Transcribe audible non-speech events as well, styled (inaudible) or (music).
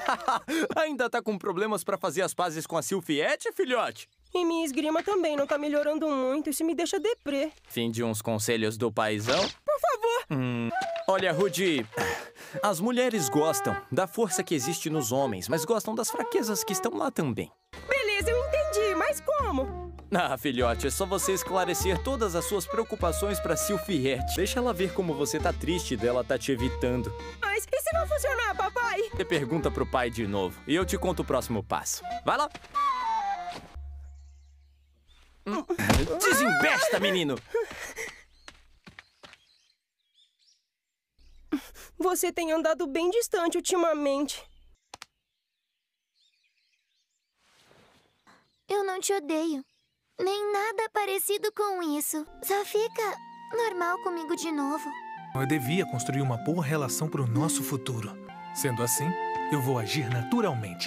(laughs) Ainda tá com problemas pra fazer as pazes com a Silfiette, filhote? E minha esgrima também não tá melhorando muito. Isso me deixa deprê. Fim de uns conselhos do paizão? Por favor. Hum, olha, Rudy, as mulheres gostam da força que existe nos homens, mas gostam das fraquezas que estão lá também. Beleza, eu entendi, mas como? Ah, filhote, é só você esclarecer todas as suas preocupações pra Silfiette. Deixa ela ver como você tá triste dela tá te evitando. E se não funcionar, papai? Você pergunta pro pai de novo e eu te conto o próximo passo. Vai lá. Desembesta, menino! Você tem andado bem distante ultimamente. Eu não te odeio. Nem nada parecido com isso. Só fica normal comigo de novo. Eu devia construir uma boa relação para o nosso futuro. Sendo assim, eu vou agir naturalmente.